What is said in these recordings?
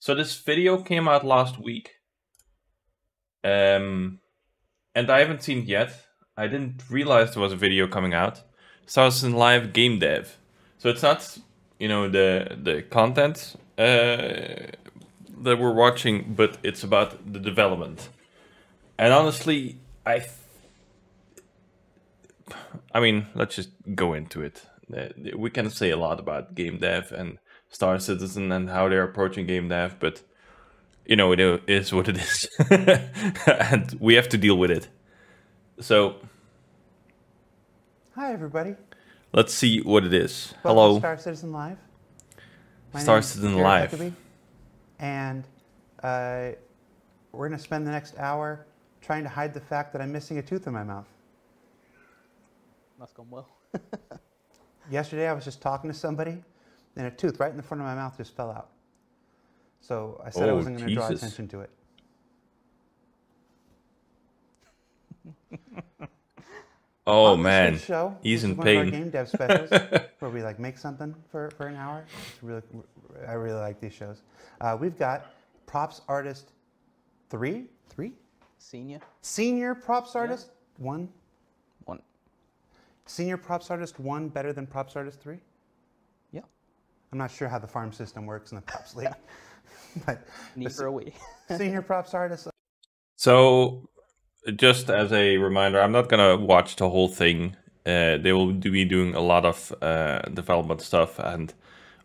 So this video came out last week. Um, and I haven't seen it yet. I didn't realize there was a video coming out. Star Citizen Live game dev. So it's not, you know, the the content uh, that we're watching, but it's about the development. And honestly, I, I mean, let's just go into it. Uh, we can say a lot about game dev and Star Citizen and how they're approaching game dev, but you know, it is what it is, and we have to deal with it. So, hi everybody. Let's see what it is. Welcome Hello, Star Citizen Live. My Star Citizen Live. Huckaby, and uh, we're going to spend the next hour trying to hide the fact that I'm missing a tooth in my mouth. That's gone well. Yesterday, I was just talking to somebody, and a tooth right in the front of my mouth just fell out. So I said I Oh, wasn't going to draw attention to it. oh On this man, show, he's in is one of our pain. game dev specials where we like make something for, for an hour. It's really, I really like these shows. Uh, we've got props artist three, three, Senior. senior props artist one, One. senior props artist one better than props artist three. Yeah. I'm not sure how the farm system works in the props league, but Neither are we. senior props artist. So, just as a reminder, I'm not gonna watch the whole thing. Uh, they will do- be doing a lot of uh, development stuff, and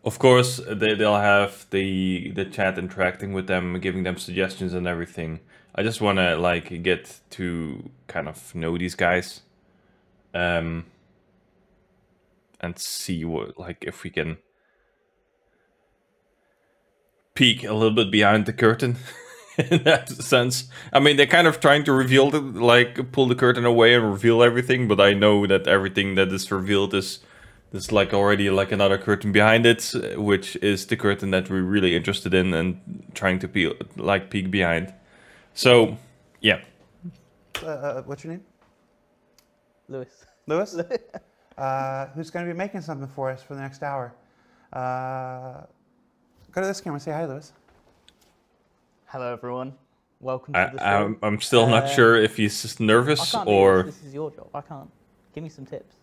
of course, they, they'll have the the chat interacting with them, giving them suggestions and everything. I just want to like get to kind of know these guys, um, and see what like if we can peek a little bit behind the curtain in that sense. I mean, they're kind of trying to reveal the like pull the curtain away and reveal everything, but I know that everything that is revealed is there's like already like another curtain behind it, uh, which is the curtain that we're really interested in and trying to peel like peek behind. So, yeah. Uh, uh, what's your name? Lewis. Lewis. uh, who's going to be making something for us for the next hour? Go to this camera. Say hi, Lewis. Hello, everyone. Welcome to I, the show. I'm, I'm still not Uh, sure if he's just I nervous can't do or this. This is your job. I can't. Give me some tips.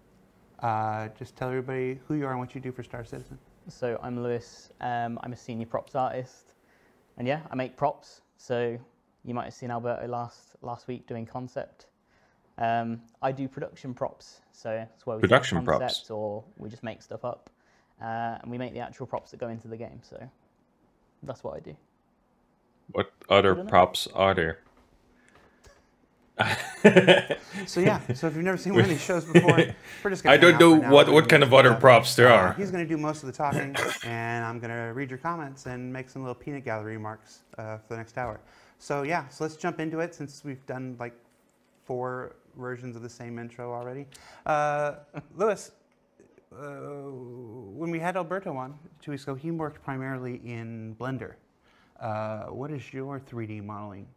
Uh, just tell everybody who you are and what you do for Star Citizen. So I'm Lewis. Um, I'm a senior props artist, and yeah, I make props. So you might have seen Alberto last last week doing concept. Um, I do production props. So it's where we take Production props. concepts or we just make stuff up, uh, and we make the actual props that go into the game. So that's what I do. what other props are there? So yeah, so if you've never seen one of these shows before, we're just. Gonna I don't know what- what kind of other props there uh, are. He's going to do most of the talking, and I'm going to read your comments and make some little peanut gallery remarks uh, for the next hour. So yeah, so let's jump into it since we've done like four versions of the same intro already. Uh, Lewis, uh, when we had Alberto on two weeks ago, he worked primarily in Blender. Uh, what is your 3D modeling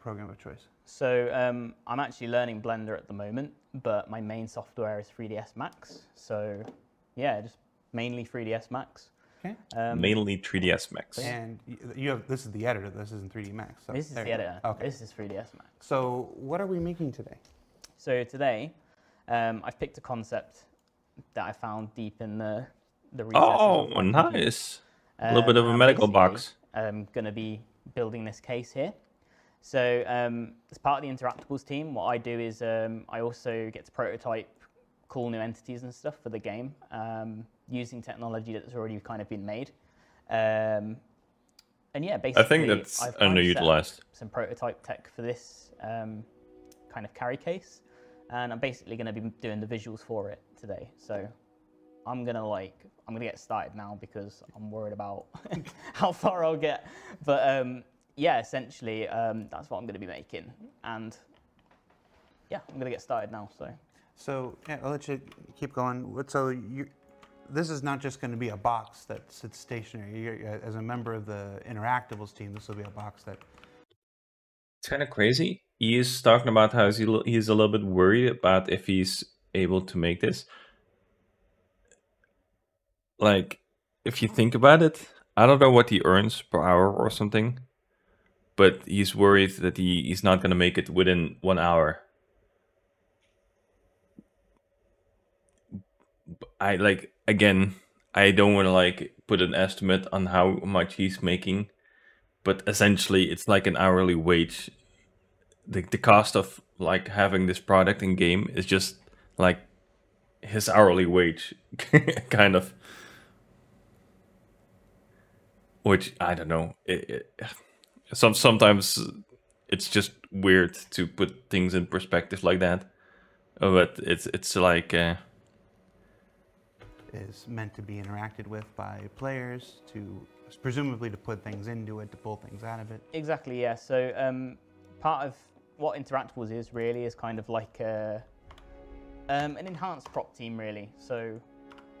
program of choice? So um, I'm actually learning Blender at the moment, but my main software is 3ds Max. So yeah, just mainly 3ds Max. Okay. Um, Mainly 3ds Max. And you have this is the editor. This isn't 3D Max. So this is the editor. Okay. This is 3ds Max. So what are we making today? So today, um, I've picked a concept that I found deep in the the recesses Oh, of my computer. nice. A little bit Um, of a medical box. I'm going to be building this case here. So um, as part of the Interactables team, what I do is um, I also get to prototype cool new entities and stuff for the game um, using technology that's already kind of been made. Um, and yeah, basically, I think that's I've kind of set up underutilized. some prototype tech for this um, kind of carry case, and I'm basically going to be doing the visuals for it today. So I'm gonna like I'm gonna get started now because I'm worried about how far I'll get. But um, yeah, essentially um, that's what I'm gonna be making, and yeah, I'm gonna get started now. So So yeah, I'll let you keep going. What- So you, this is not just going to be a box that sits stationary. You're, as a member of the Interactables team, this will be a box that. It's kind of crazy. He is talking about how he's he's a little bit worried about if he's able to make this. Like, if you think about it, I don't know what he earns per hour or something, but he's worried that he, he's not gonna make it within one hour. I like again. I don't want to like put an estimate on how much he's making, but essentially it's like an hourly wage. The the cost of like having this product in game is just like his hourly wage, kind of. Which I don't know. It, it, some sometimes it's just weird to put things in perspective like that, but it's it's like. Uh, is meant to be interacted with by players to presumably to put things into it, to pull things out of it. Exactly, yeah. So um, part of what Interactables is really is kind of like a, um, an enhanced prop team, really. So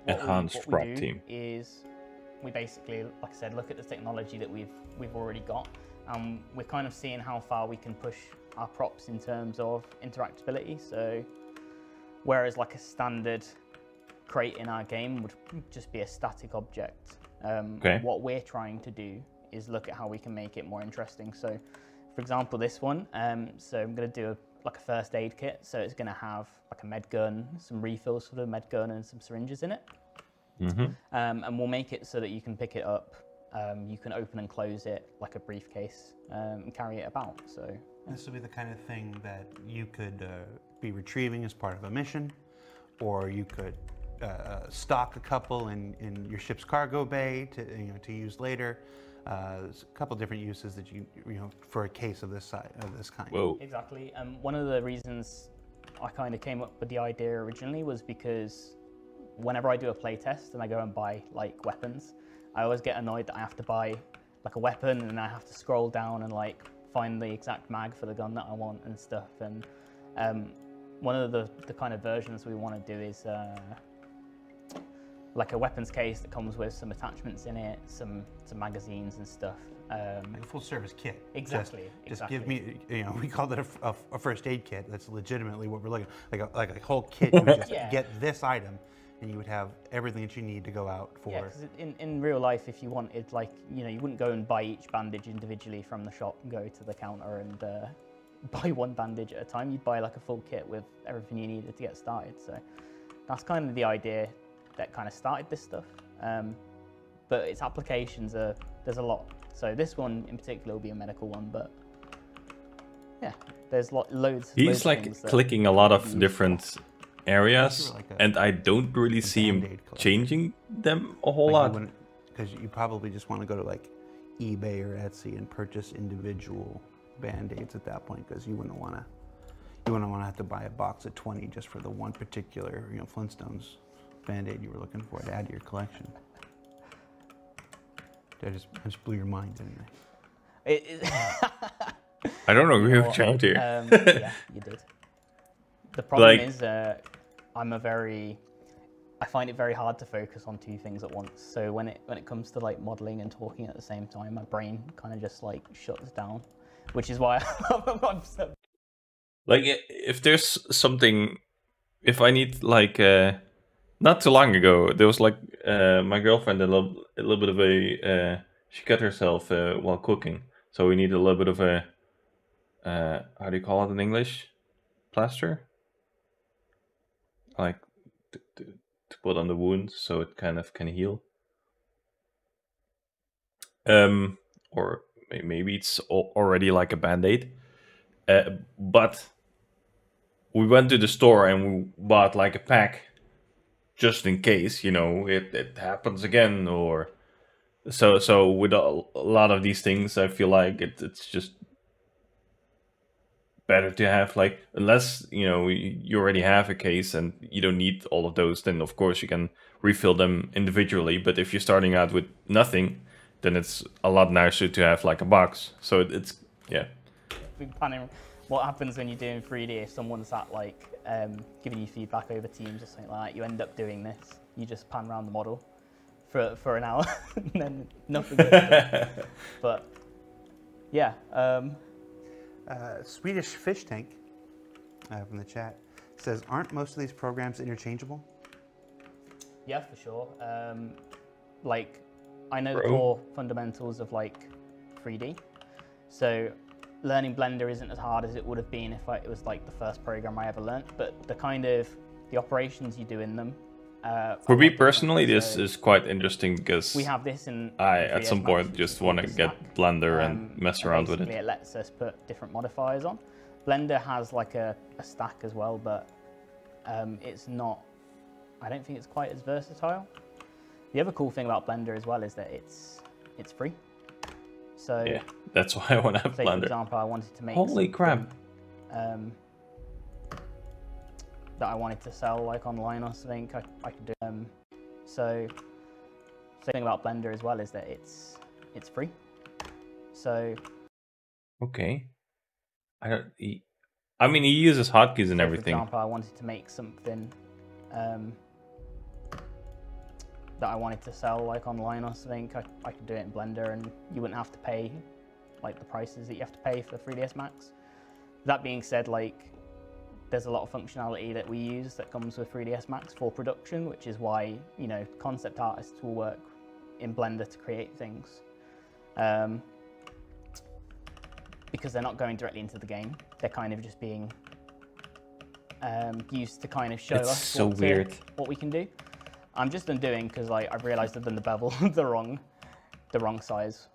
what enhanced we, what prop we do team is we basically, like I said, look at the technology that we've we've already got, and we're kind of seeing how far we can push our props in terms of interactability. So whereas like a standard crate in our game would just be a static object. Um, Okay. What we're trying to do is look at how we can make it more interesting. So, for example, this one. Um, so I'm going to do a, like a first aid kit. So it's going to have like a med gun, some refills for the med gun, and some syringes in it. mhm. Um, and we'll make it so that you can pick it up. Um, you can open and close it like a briefcase um, and carry it about. So This would be the kind of thing that you could uh, be retrieving as part of a mission, or you could uh, uh, stock a couple in, in your ship's cargo bay to you know to use later. Uh, there's a couple different uses that you you know for a case of this size of this kind. Whoa. Exactly. Um, one of the reasons I kind of came up with the idea originally was because whenever I do a playtest and I go and buy like weapons, I always get annoyed that I have to buy like a weapon and I have to scroll down and like find the exact mag for the gun that I want and stuff. And um, one of the, the kind of versions we want to do is uh, like a weapons case that comes with some attachments in it, some some magazines and stuff. Um, Like a full service kit. Just- Exactly, Just, give exactly. me, you know, we called it a, first aid kit. That's legitimately what we're looking like a, like a whole kit. You would just Yeah. get this item, and you would have everything that you need to go out for. Yeah, because in, in real life, if you wanted, like, you know, you wouldn't go and buy each bandage individually from the shop and go to the counter and uh, buy one bandage at a time. You'd buy like a full kit with everything you needed to get started. So that's kind of the idea that kind of started this stuff. Um, but its applications are, there's a lot. So this one in particular will be a medical one, but yeah, there's lo- loads. loads He's of like things clicking a lot of can use. different areas, like a- and I don't really see him collection. changing them a whole lot. Because you probably just want to go to like eBay or Etsy and purchase individual band-aids at that point because you wouldn't want to you wouldn't want to have to buy a box of 20 just for the one particular you know Flintstones band-aid you were looking for to add to your collection. Did I just, I just blew your mind, didn't I? It, it, I don't know who Well, changed here. Um, yeah, you did. The problem Like- is, uh, I'm a very, I find it very hard to focus on two things at once. So when it when it comes to like modeling and talking at the same time, my brain kind of just like shuts down, which is why I'm so like if there's something if i need like uh not too long ago there was like uh my girlfriend a little a little bit of a uh she cut herself uh, while cooking. So we need a little bit of a uh how do you call it in english? Plaster? Like to, to, to put on the wound so it kind of can heal. Um or maybe it's already like a band-aid. Uh, but we went to the store and we bought like a pack just in case, you know, it, it happens again or so so with a, a lot of these things I feel like it, it's just better to have like unless you know you already have a case and you don't need all of those then of course you can refill them individually. But if you're starting out with nothing then it's a lot nicer to have like a box. So it, it's yeah. What happens when you're doing 3D if someone's at like um, giving you feedback over Teams or something like that? You end up doing this. You just pan around the model for for an hour and then nothing. but yeah, um, Uh, Swedish Fish Tank uh, from the chat says, aren't most of these programs interchangeable? Yeah, for sure. Um, like I know the Bro. core fundamentals of like 3D. So learning Blender isn't as hard as it would have been if I, it was like the first program I ever learnt. But the kind of the operations you do in them. Uh, For me personally, this is quite interesting because we have this in. I, at some point, just want to get stack. Blender Um, and mess around with it. It lets us put different modifiers on. Blender has like a, a stack as well, but um, it's not. I don't think it's quite as versatile. The other cool thing about Blender as well is that it's it's free. So, Yeah, that's why I want to have say for Blender. example, I wanted to make Holy crap. Um, that I wanted to sell like online or something, I, I could do. Um, so, the thing about Blender as well is that it's it's free. So Okay. I don't. He, I mean, he uses hotkeys and everything. For example, I wanted to make something um, that I wanted to sell like online or something. I, I could do it in Blender, and you wouldn't have to pay like the prices that you have to pay for 3ds Max. That being said, like there's a lot of functionality that we use that comes with 3ds Max for production, which is why you know concept artists will work in Blender to create things. Um, because they're not going directly into the game. They're kind of just being um, used to kind of show It's us so what, to- weird. what we can do. I'm just undoing because like I've realised I've done the bevel the wrong, the wrong size.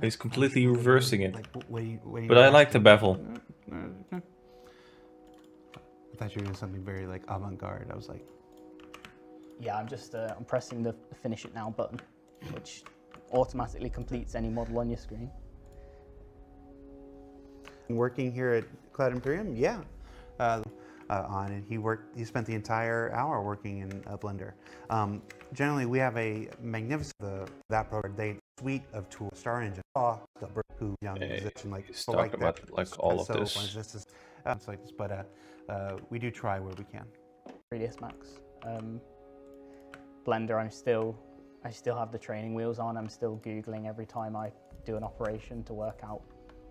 He's completely reversing it. Like, wh- what you, what you But I ask like the bevel. I thought you were doing something very like avant-garde. I was like, Yeah, I'm just uh, I'm pressing the finish it now button, which automatically completes any model on your screen. working here at Cloud Imperium, yeah, uh, uh, on it. He worked. He spent the entire hour working in uh, Blender. Um, generally, we have a magnificent the that program. They suite of tools. Star Engine, Saw, Dilbert, who young Yeah, musician like he's so like about, that. like, all of so this. This is, uh, it's like this, but uh, uh, we do try where we can. 3ds Max. Um, Blender, I'm still, I still have the training wheels on. I'm still googling every time I do an operation to work out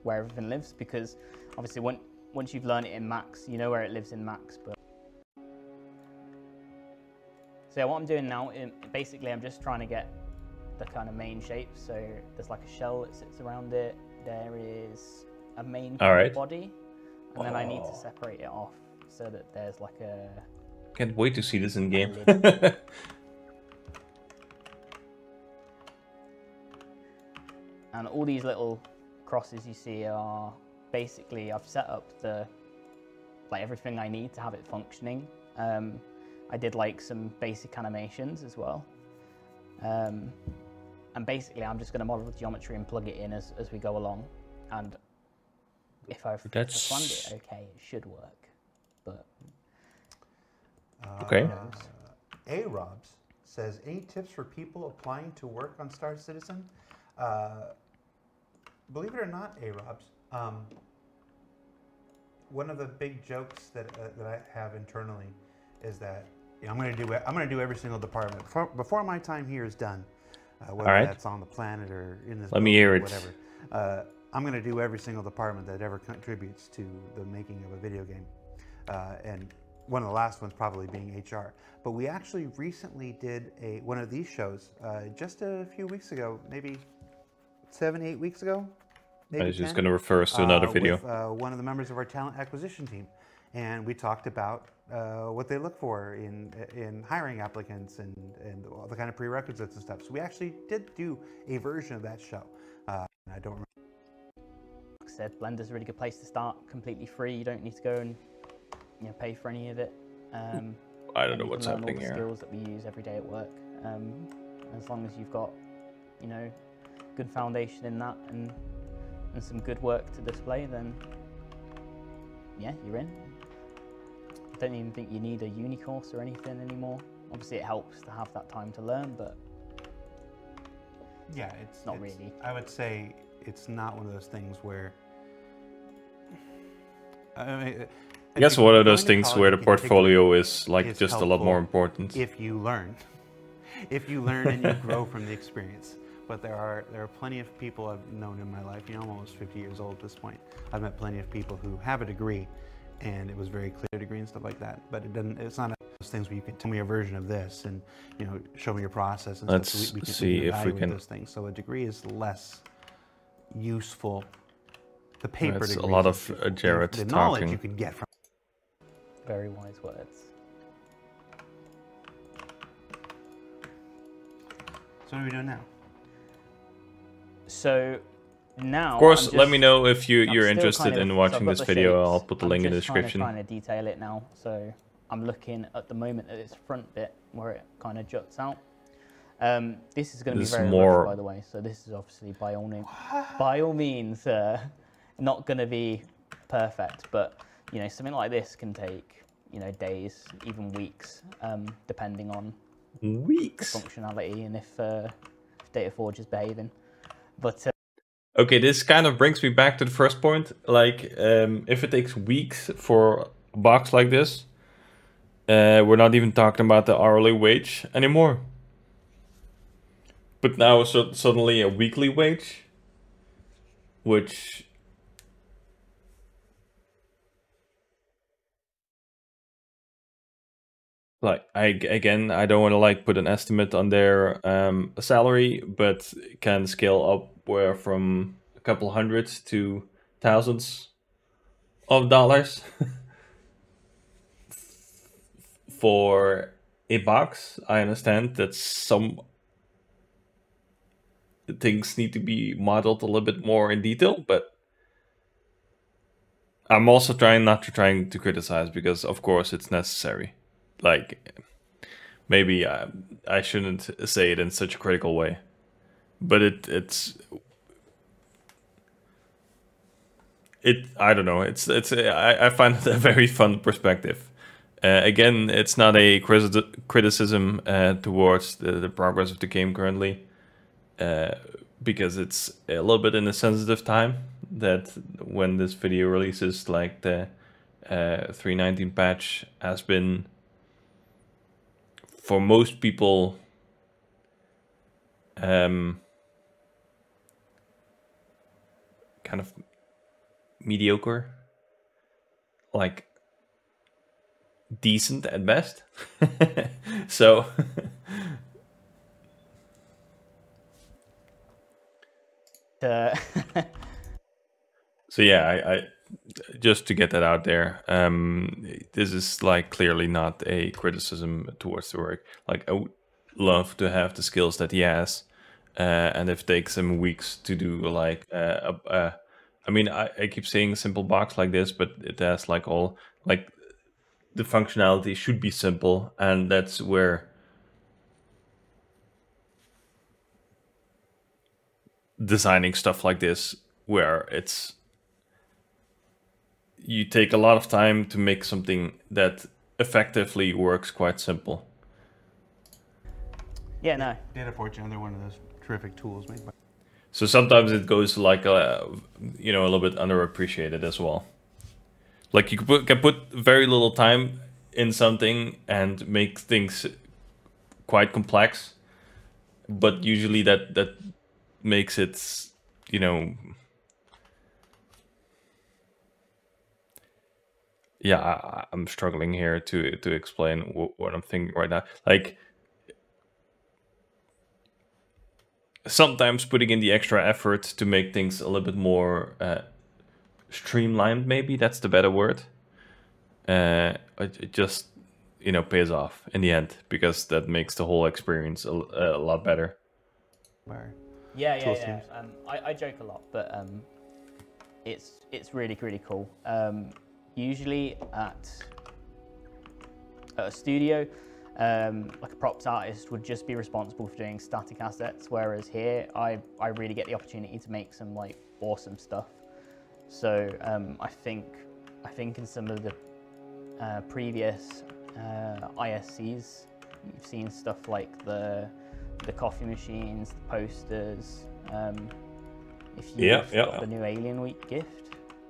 where everything lives because obviously when, once you've learned it in Max, you know where it lives in Max. But so yeah, what I'm doing now, um, basically, I'm just trying to get the kind of main shape. So there's like a shell that sits around it. There is a main right. body, and then I need Oh. to separate it off so that there's like a Can't wait to see this in game. And all these little crosses you see are basically I've set up the like everything I need to have it functioning. Um, I did like some basic animations as well. Um, and basically I'm just going to model the geometry and plug it in as, as we go along. And if I've, That's- planned it okay, it should work. But Okay. Uh, A Robs says, any tips for people applying to work on Star Citizen? Uh, believe it or not, A Robs, um, one of the big jokes that, uh, that I have internally is that you know, I'm going to do I'm going to do every single department before, before my time here is done, uh, whether right. that's on the planet or in this. Let me hear or it. Whatever. Uh, I'm going to do every single department that ever contributes to the making of a video game, uh, and one of the last ones probably being HR. But we actually recently did a one of these shows uh, just a few weeks ago, maybe seven, eight weeks ago. I maybe was just going to refer us to another uh, video. With, uh, one of the members of our talent acquisition team, and we talked about uh, what they look for in in hiring applicants and and all the kind of prerequisites and stuff. So we actually did do a version of that show. Uh, and I don't remember. like I said, Blender's a really good place to start, completely free. You don't need to go and you know, pay for any of it. Um, I don't know what's happening all the here. skills that we use every day at work. Um, as long as you've got, you know, good foundation in that and and some good work to display, then yeah, you're in. I don't even think you need a uni course or anything anymore. Obviously, it helps to have that time to learn, but Yeah, it's Not it's- really. I would say it's not one of those things where. I mean, I guess one of those things college where the portfolio is like is just a lot more important. if you learn if you learn and you grow from the experience but there are there are plenty of people i've known in my life you know i'm almost 50 years old at this point i've met plenty of people who have a degree and it was very clear degree and stuff like that but it doesn't it's not a those things where you can tell me a version of this and you know show me your process and Let's stuff. So we, we can, see can if we evaluate can- those things. So a degree is less useful. The paper That's a degree lot is of, useful. uh, The- Jared the, knowledge talking. you can get from Very wise words. So what are we doing now? So now, Of course, I'm let me know if you, I'm you're interested kind of- in watching I've this video. shapes. I'll put the I'm link in the just description. Trying to detail it now, so I'm looking at the moment at this front bit where it kind of juts out. Um, this is going to be very more- rough, by the way. So this is obviously by all means, by all means, uh, not going to be perfect. But you know, something like this can take you know days, even weeks, um, depending on Weeks. functionality and if, uh, if DataForge is behaving. But uh, Okay, this kind of brings me back to the first point. Like, um, if it takes weeks for a box like this, uh, we're not even talking about the hourly wage anymore. But now so suddenly a weekly wage, which like I again I don't want to like put an estimate on their um salary, but can scale up where from a couple hundreds to thousands of dollars for a box. I understand that some things need to be modeled a little bit more in detail, but I'm also trying not to trying to criticize because of course it's necessary. Like maybe I, I shouldn't say it in such a critical way, but it it's it I don't know. It's it's I, I find it a very fun perspective. Uh, again, it's not a criti- criticism uh, towards the, the progress of the game currently, uh, because it's a little bit in a sensitive time. That when this video releases, like the uh, 319 patch has been for most people um, kind of mediocre, like decent at best. so uh, so yeah, I, I just to get that out there, um, this is like clearly not a criticism towards the work. Like I would love to have the skills that he has, uh, and if it takes him weeks to do like uh, a I mean, I, I keep saying simple box like this, but it has like all like the functionality should be simple, and that's where designing stuff like this, where it's you take a lot of time to make something that effectively works quite simple. yeah, no, DataForge, another one of those terrific tools made by. So sometimes it goes like a, you know a little bit underappreciated as well. Like you can put, can put very little time in something and make things quite complex, but usually that that makes it you know yeah I, I'm struggling here to to explain what, what I'm thinking right now. Like sometimes putting in the extra effort to make things a little bit more uh, streamlined maybe that's the better word uh, it, it just you know pays off in the end because that makes the whole experience a, a lot better by Yeah, yeah, yeah. Um, I, I joke a lot, but um, it's it's really really cool. Um, usually at at a studio, um, like a props artist would just be responsible for doing static assets, whereas here I I really get the opportunity to make some like awesome stuff. So um, I think I think in some of the uh, previous uh, ISCs, you've seen stuff like the the coffee machines, the posters. Um, if you've Yeah, yeah, got yeah. the new Alien Week gift,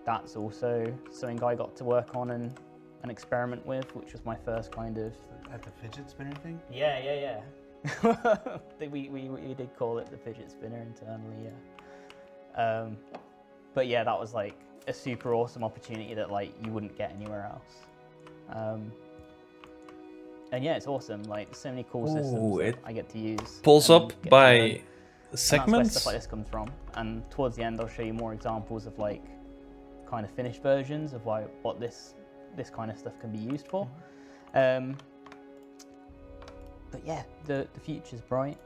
that's also something I got to work on and, and experiment with, which was my first kind of. At the fidget spinner thing? Yeah, yeah, yeah. we, we, we did call it the fidget spinner internally, yeah. Um, but yeah, that was like a super awesome opportunity that like you wouldn't get anywhere else. Um, and yeah, it's awesome. Like so many cool Ooh, systems I get to use. Pulls up get to learn. by And that's where segments. stuff like this comes from. And towards the end, I'll show you more examples of like kind of finished versions of why, what this this kind of stuff can be used for. Um, but yeah, the the future's bright.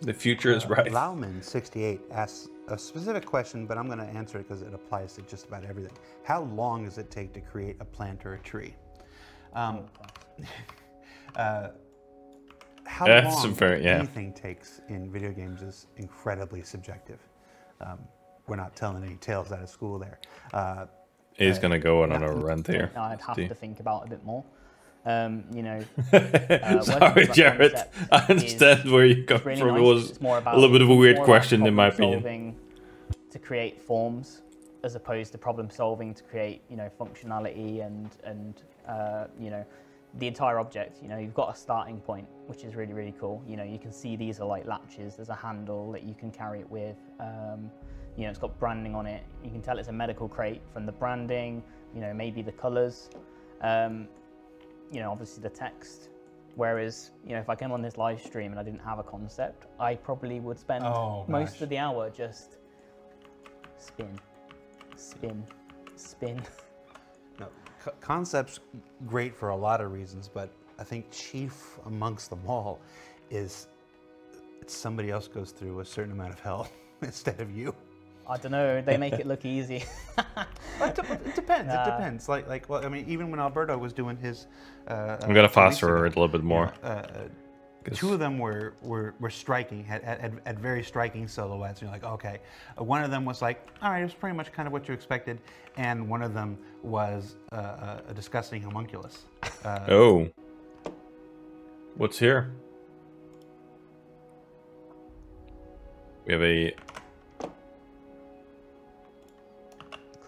The future is right. Lauman68 asks a specific question, but I'm going to answer it because it applies to just about everything. How long does it take to create a plant or a tree? Um, uh, how That's long very- yeah. anything takes in video games is incredibly subjective. Um, we're not telling any tales out of school there. Uh, He's gonna go on, on a run here. I'd have to think about a bit more. Um, you know, Sorry, working Jared. I is- understand where you come really from. nice. It was It's more about, a little bit of a weird question, in my opinion. To create forms, as opposed to problem solving to create, you know, functionality and and uh, you know, the entire object. You know, you've got a starting point, which is really really cool. You know, you can see these are like latches. There's a handle that you can carry it with. Um, you know, it's got branding on it. You can tell it's a medical crate from the branding. You know, maybe the colours. Um, you know, obviously the text. Whereas, you know, if I came on this live stream and I didn't have a concept, I probably would spend Oh, most of the hour just spin, spin, spin. No, co- concepts great for a lot of reasons, but I think chief amongst them all is somebody else goes through a certain amount of hell instead of you. I don't know. They make it look easy. It, de- it depends. Nah. It depends. Like, like, well, I mean, even when Alberto was doing his, uh, I'm gonna uh, two weeks fast forward a little bit you more. know, uh, uh, 'cause- two of them were were, were striking, had, had, had very striking silhouettes. And you're like, okay. Uh, one of them was like, all right, it was pretty much kind of what you expected, and one of them was uh, a, a disgusting homunculus. Uh, Oh. What's here? We have a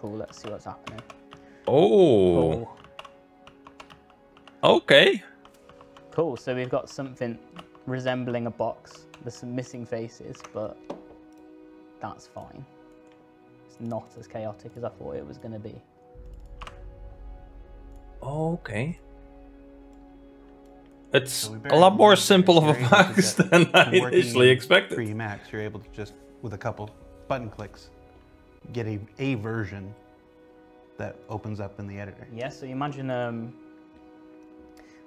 cool. Let's see what's happening. oh. Okay. Cool. So we've got something resembling a box. There's some missing faces, but that's fine. It's not as chaotic as I thought it was going to be. Okay. It's So a lot more simple of a box than I from working initially expected. 3D Max, you're able to just, with a couple button clicks, get a, a version that opens up in the editor. Yeah, so you imagine, um,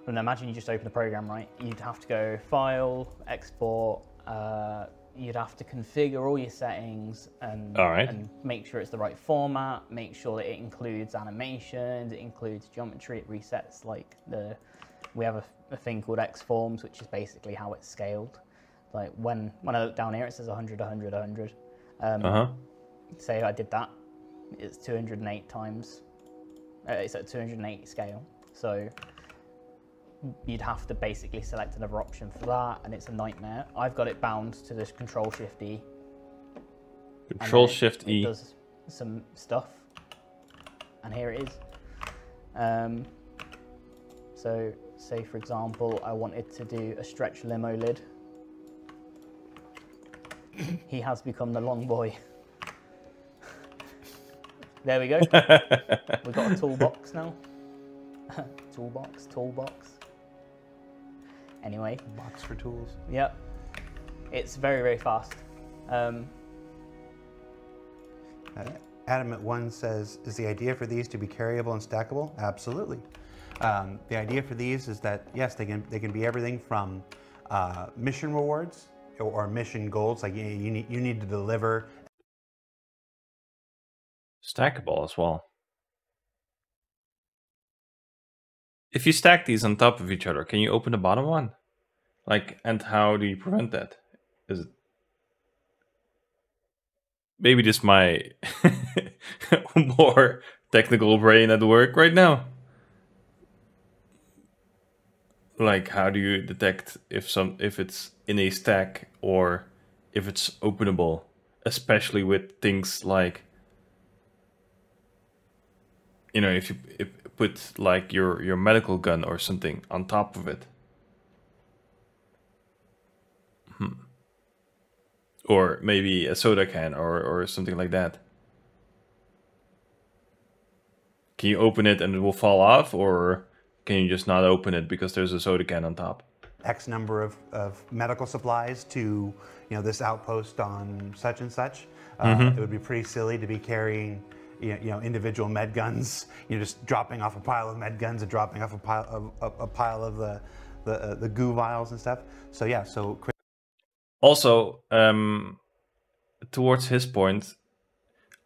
well, no, imagine you just open the program, right? You'd have to go File, Export, uh, you'd have to configure all your settings and, All right. and make sure it's the right format, make sure that it includes animations, it includes geometry, it resets like the, we have a, a thing called Xforms, which is basically how it's scaled. Like when, when I look down here, it says 100, 100, 100. Um, Uh say I did that, it's 208 times, uh, it's at 280 scale. So you'd have to basically select another option for that, and it's a nightmare. I've got it bound to this Control Shift E. Control Shift E does some stuff, and here it is. Um, so, say for example, I wanted to do a stretch limo lid. he has become the long boy. There we go. We've got a toolbox now. toolbox, toolbox. Anyway, Box for tools. yep. It's very, very fast. Um, Uh, Adam at one says, is the idea for these to be carryable and stackable? Absolutely. Um, the idea for these is that yes, they can they can be everything from uh, mission rewards or, or mission goals. Like you, you need you need to deliver Stackable as well. If you stack these on top of each other, can you open the bottom one? Like, and how do you prevent that? Is it maybe just my more technical brain at work right now? Like, how do you detect if some if it's in a stack or if it's openable, especially with things like you know if you if, put like your your medical gun or something on top of it hmm. or maybe a soda can or or something like that can you open it and it will fall off or can you just not open it because there's a soda can on top? X number of, of medical supplies to, you know, this outpost on such and such. Uh, It would be pretty silly to be carrying, you know, individual med guns. You know, just dropping off a pile of med guns and dropping off a pile of a, a pile of the the, uh, the goo vials and stuff. So yeah, so Also, um, towards his point,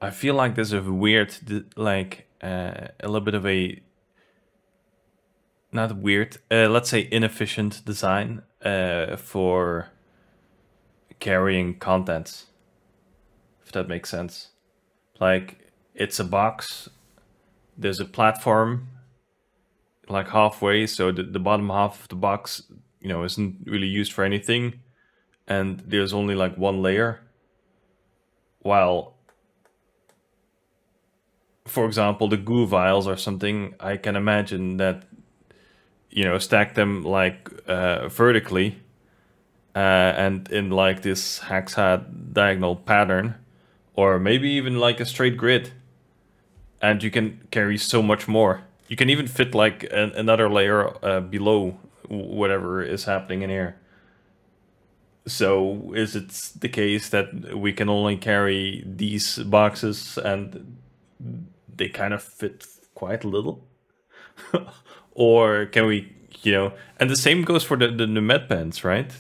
I feel like there's a weird, like uh, a little bit of a not weird, uh, let's say inefficient design uh, for carrying contents. If that makes sense, like it's a box. There's a platform, like halfway, so the, the bottom half of the box, you know, isn't really used for anything and there's only like one layer. While, for example, the goo vials or something, I can imagine that, you know, stack them like uh, vertically uh, and in like this hexa diagonal pattern, or maybe even like a straight grid. And you can carry so much more. You can even fit like an, another layer uh, below whatever is happening in here. So is it the case that we can only carry these boxes and they kind of fit quite little? or can we, you know, and the same goes for the, the, the med pens, right?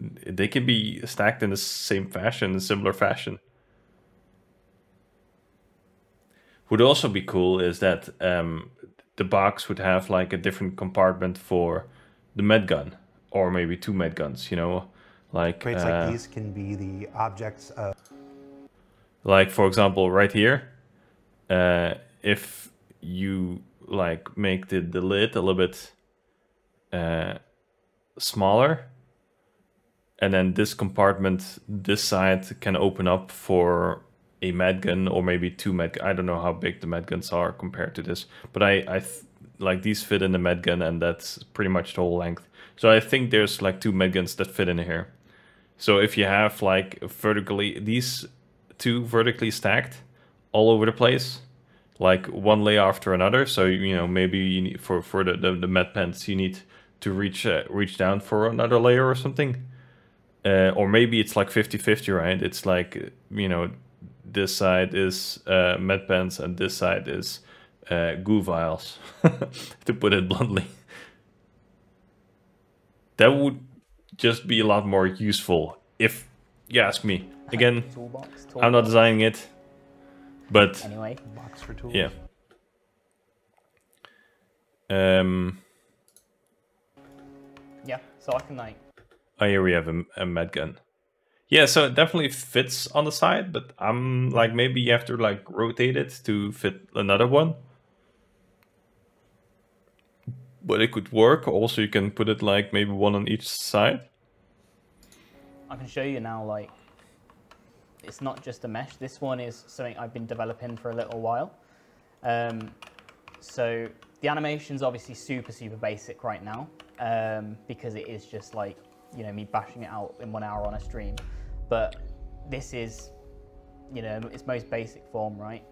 They can be stacked in the same fashion, similar fashion. Would also be cool is that um, the box would have like a different compartment for the med gun or maybe two med guns, you know, like crates uh, like these can be the objects of like for example right here, uh, if you like make the, the lid a little bit uh, smaller, and then this compartment, this side can open up for a med gun or maybe two med. I don't know how big the med guns are compared to this, but I I th- like these fit in the med gun, and that's pretty much the whole length. So I think there's like two med guns that fit in here. So if you have like vertically these two vertically stacked all over the place, like one layer after another. So you know maybe you need for for the the, the med pens you need to reach uh, reach down for another layer or something. Uh, or maybe it's like 50-50, right? It's like you know this side is uh, med pens and this side is uh, goo vials, to put it bluntly. That would just be a lot more useful if you ask me. Again, Toolbox. I'm not designing it, but Anyway, box for tools. yeah. Um, yeah. So I can like oh, here we have a, a med gun. Yeah, so it definitely fits on the side, but I'm like maybe you have to like rotate it to fit another one. But it could work. Also, you can put it like maybe one on each side. I can show you now, like, it's not just a mesh. This one is something I've been developing for a little while. Um, so the animation's obviously super, super basic right now um, because it is just like, you know, me bashing it out in one hour on a stream. But this is, you know, its most basic form, right?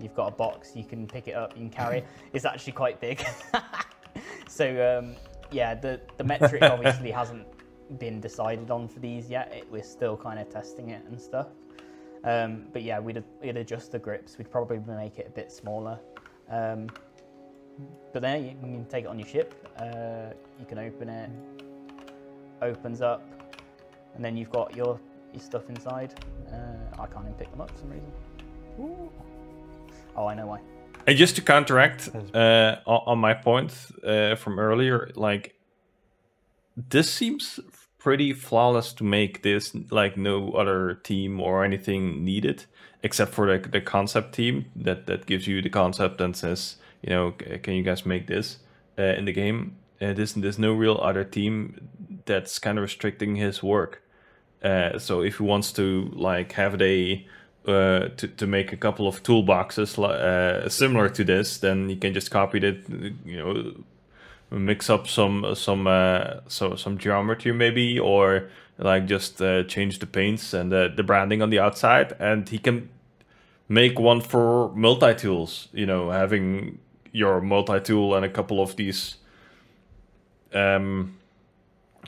You've got a box, you can pick it up, you can carry it. It's actually quite big. so, um, yeah, the, the metric obviously hasn't been decided on for these yet. It, we're still kind of testing it and stuff. Um, but yeah, we'd, we'd adjust the grips. We'd probably make it a bit smaller. Um, but then you can take it on your ship. Uh, you can open it. Opens up, and then you've got your your stuff inside. Uh, I can't even pick them up for some reason. Ooh. Oh, I know why. And just to counteract uh, on, on my point uh, from earlier, like this seems pretty flawless to make this like no other team or anything needed except for the, the concept team that that gives you the concept and says you know can you guys make this uh, in the game uh, there's, there's no real other team that's kind of restricting his work uh, so if he wants to like have a uh, to, to make a couple of toolboxes uh, similar to this, then you can just copy it, you know, mix up some some uh, so some geometry maybe, or like just uh, change the paints and the, the branding on the outside, and he can make one for multi tools. You know, having your multi-tool and a couple of these um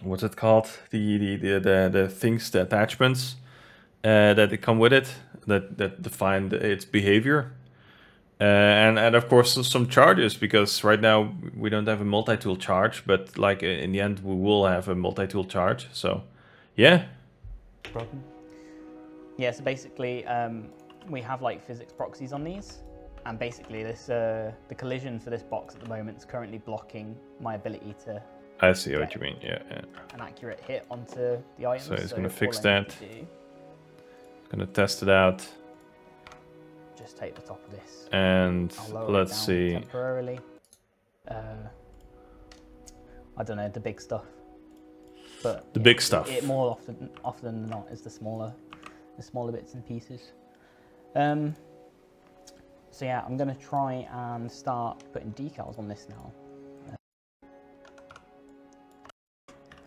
what's it called? The the the the, the things the attachments uh, that come with it that that define its behavior. Uh, and and of course some charges because right now we don't have a multi-tool charge but like in the end we will have a multi-tool charge. So yeah. Broken. Yeah, so basically, um, we have like physics proxies on these, and basically, this uh, the collision for this box at the moment is currently blocking my ability to i see what you mean yeah, yeah. an accurate hit onto the items. So he's gonna fix that. to gonna test it out Just take the top of this. and it let's see temporarily. Uh, I don't know the big stuff, but The yeah, big it- stuff. It, more often often than not is the smaller, the smaller bits and pieces. Um. So yeah, I'm gonna try and start putting decals on this now.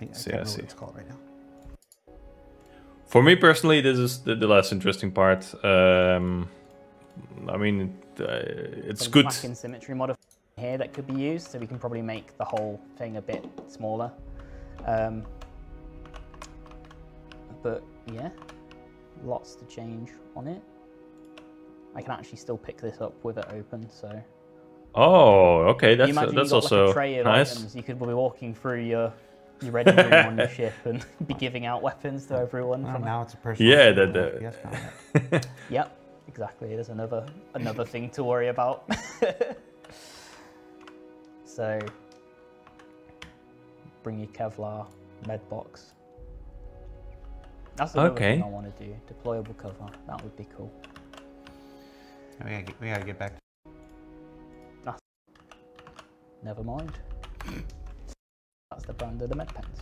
Think I See, can't I see. what it's called right now. For me personally, this is the, the less interesting part. Um, I mean, uh, it's Some good. smacking symmetry modifier here that could be used, so we can probably make the whole thing a bit smaller. Um, but yeah, lots to change on it. I can actually still pick this up with it open, so Oh, okay, you that's imagine that's you got also like a tray of nice. items. You could be walking through your your ready room on your ship and be giving out weapons to everyone. Well, from it. now it's a personal. Yeah, assistant that- with that- Yep, exactly. There's another another thing to worry about. so bring your Kevlar med box. That's another Okay. thing I want to do. Deployable cover. That would be cool. we, gotta get, we gotta get back. Never mind. That's the brand of the med pens.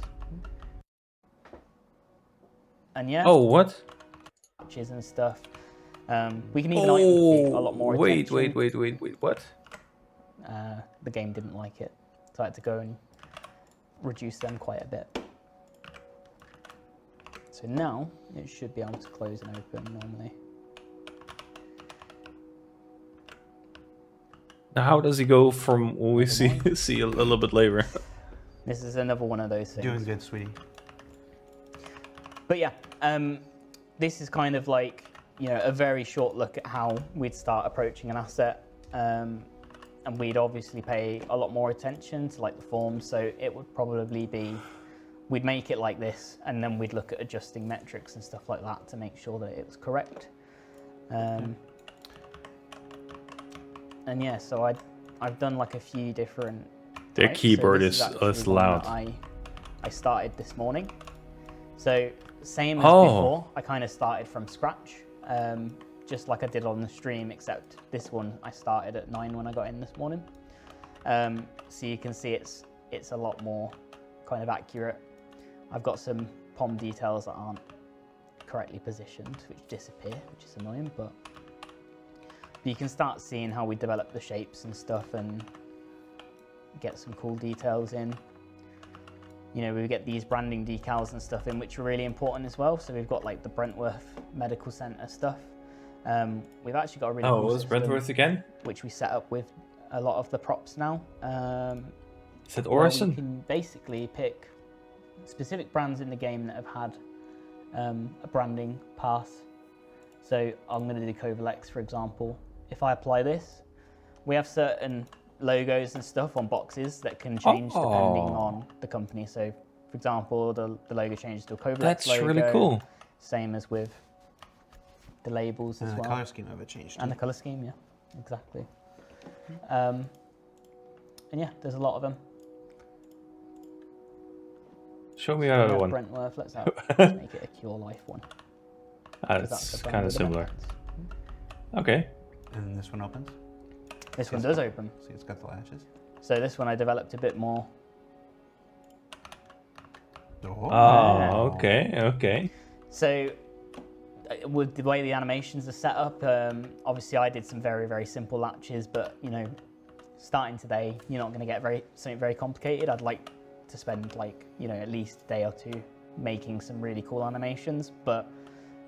And yeah, Oh, what? patches and stuff. Um, we can even item a lot more. Oh, wait, attention. wait, wait, wait, wait. What? uh, the game didn't like it. So I had to go and reduce them quite a bit. So now it should be able to close and open normally. Now, How does he go from what we see see a little bit later? This is another one of those things. Doing good, sweetie. But yeah, um, this is kind of like you know a very short look at how we'd start approaching an asset, um, and we'd obviously pay a lot more attention to like the forms. So it would probably be we'd make it like this, and then we'd look at adjusting metrics and stuff like that to make sure that it was correct. Um, and yeah, so I I've done like a few different. Their. So keyboard this is actually is loud. I I started this morning. So same as Oh. before, I kind of started from scratch, um, just like I did on the stream. Except this one, I started at nine when I got in this morning. Um, so you can see it's it's a lot more kind of accurate. I've got some POM details that aren't correctly positioned, which disappear, which is annoying, but but you can start seeing how we develop the shapes and stuff and get some cool details in. You know, we get these branding decals and stuff in, which are really important as well. So we've got like the Brentworth Medical Centre stuff. Um, we've actually got a really Oh, cool was Brentworth again? which we set up with a lot of the props now. Um, Is it where we can basically pick specific brands in the game that have had um, a branding pass. So I'm going to do Covalex, for example. If I apply this, we have certain logos and stuff on boxes that can change depending Oh. on the company. So, for example, the, the logo changes to a Covalex That's logo. really cool. Same as with the labels as well. And the well color scheme of it changed. and too. the color scheme yeah exactly um, and yeah there's a lot of them Show me So we another have one. Brentworth let's, have, let's make it a CureLife one Ah, 'cause that's That's kind of similar. Okay. And this one opens. This one Yes. does open See, it's got the latches. so this one I developed a bit more Oh. Oh, okay, okay. so uh, with the way the animations are set up um, obviously I did some very very simple latches but you know starting today you're not going to get very something very complicated I'd like to spend like you know at least a day or two making some really cool animations but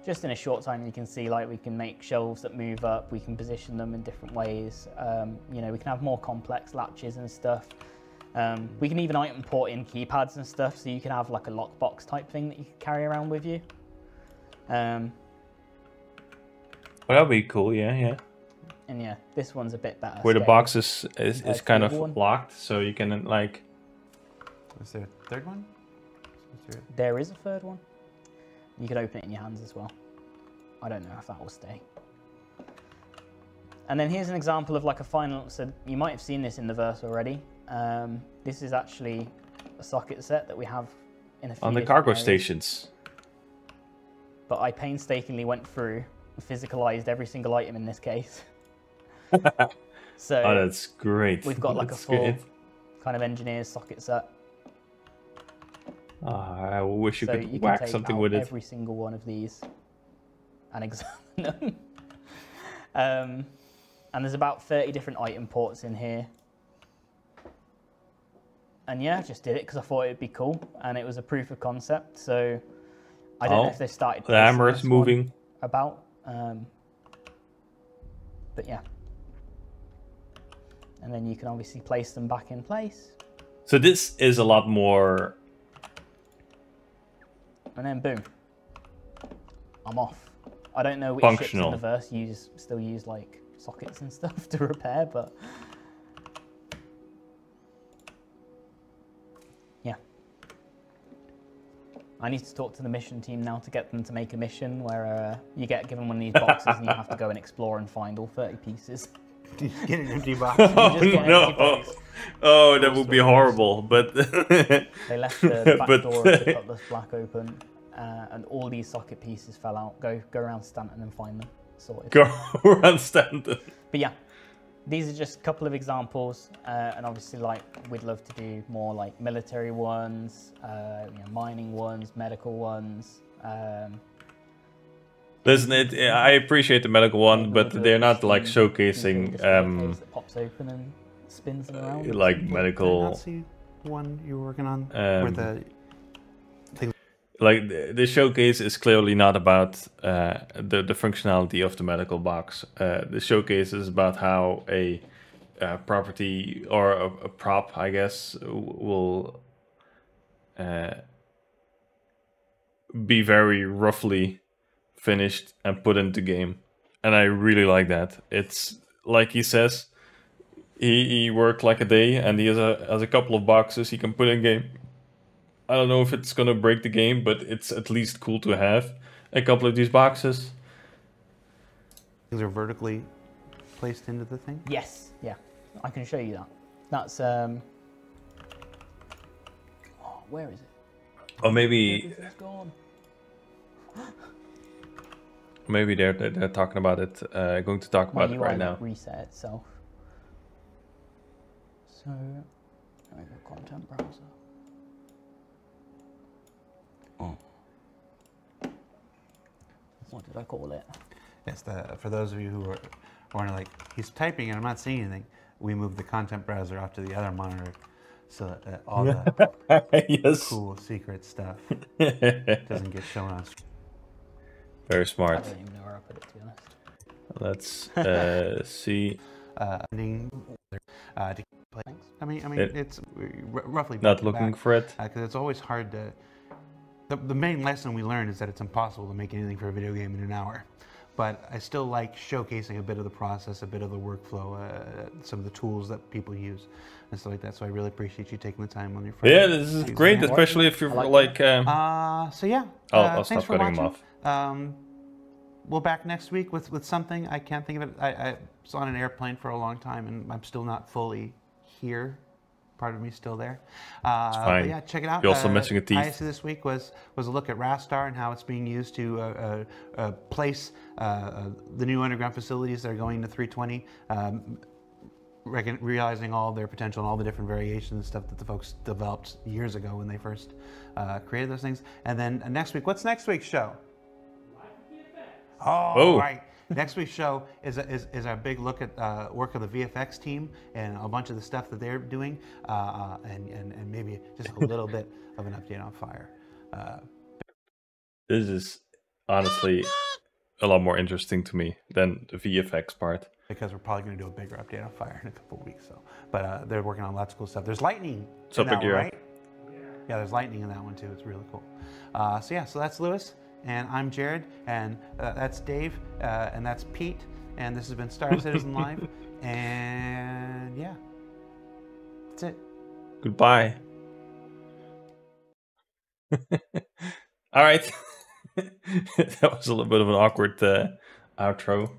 just in a short time, you can see like we can make shelves that move up. We can position them in different ways. Um, you know, we can have more complex latches and stuff. Um, we can even item port in keypads and stuff, so you can have like a lockbox type thing that you can carry around with you. Um, Well, that'd be cool. Yeah, yeah. and yeah, this one's a bit better. Where the box is is, compared is kind of one. locked, so you can like. Is there a third one? There- There is a third one. You could open it in your hands as well. I don't know if that will stay. And then here's an example of like a final. So you might have seen this in the verse already. Um, this is actually a socket set that we have in a few on the cargo areas. stations. But I painstakingly went through and physicalized every single item in this case. so Oh, that's great. we've got like a That's full great. kind of engineer's socket set. Ah, I wish you so could you can whack take something out with it. every single one of these and examine them. um, and there's about 30 different item ports in here. And yeah, I just did it because I thought it'd be cool, and it was a proof of concept. So I don't Oh, know if they started. The is moving. about, um, but yeah. And then you can obviously place them back in place, So this is a lot more. And then boom, I'm off. I don't know which Functional. ships in the verse use still use like sockets and stuff to repair, but yeah. I need to talk to the mission team now to get them to make a mission where uh, you get given one of these boxes and you have to go and explore and find all 30 pieces. Get an empty box. Oh just no! Oh, that would be horrible. But They left the back But- door of the Cutlass Black open, uh, and all these socket pieces fell out. Go go around Stanton and find them. Sorted. go around Stanton. But yeah, these are just a couple of examples, uh, and obviously, like we'd love to do more like military ones, uh, you know, mining ones, medical ones. Um, Listen, it, I appreciate the medical one, but they're not like showcasing um pops open and spins them around. like medical one you were working on where Um, the like the, the showcase is clearly not about uh, the the functionality of the medical box. Uh, the showcase is about how a uh, property or a, a prop, I guess, will uh, be very roughly finished and put into game, and I really like that. It's like he says, he he worked like a day, and he has a has a couple of boxes he can put in game. I don't know if it's gonna break the game, but it's at least cool to have a couple of these boxes. things are vertically placed into the thing? Yes, yeah, I can show you that. That's um. Oh, where is it? Or maybe Everything's gone. maybe they're they're, they're talking about it. Uh, going to talk My about it UI right now. reset itself. So, let me go content browser. Oh. What did I call it? Yes, the, for those of you who are wondering, like, he's typing and I'm not seeing anything, we moved the content browser off to the other monitor so that uh, all the yes. cool secret stuff doesn't get shown on screen. Very I smart. don't even know where I put it, to be honest. Let's uh, see. Uh, uh, to play. Thanks. I mean, I mean, It- it's r- roughly Not looking back. for it. because it's always hard to. The, the main lesson we learned is that it's impossible to make anything for a video game in an hour. But I still like showcasing a bit of the process, a bit of the workflow, uh, some of the tools that people use, and stuff like that. So I really appreciate you taking the time on your Friday. Yeah, this is great, especially if you're I like. like um, Uh, so yeah. I'll- uh, I'll stop for cutting him watching. Um, we'll back next week with, with something. I can't think of it. I, I was on an airplane for a long time, and I'm still not fully here. Part of me's still there. Uh, fine. yeah, check it out. You're also Uh, missing a. ISC this week was was a look at Rastar and how it's being used to uh, uh, uh, place uh, uh, the new underground facilities that are going to 320. Um, realizing all their potential and all the different variations and stuff that the folks developed years ago when they first uh, created those things. And then uh, next week, what's next week's show? Oh, Oh. right. Next week's show is a, is, is a big look at uh, work of the VFX team and a bunch of the stuff that they're doing, uh, uh, and, and and maybe just a little bit of an update on Fire. Uh, This is honestly a lot more interesting to me than the VFX part. because we're probably going to do a bigger update on Fire in a couple of weeks. So, but uh, they're working on lots of cool stuff. There's lightning What's in up, that one, Hero? right? Yeah, there's lightning in that one too. It's really cool. Uh, so yeah, so that's Lewis, and I'm Jared, and uh, that's Dave, uh, and that's Pete, and this has been Star Citizen Live, and yeah, that's it. Goodbye. All right. that was a little bit of an awkward uh, outro.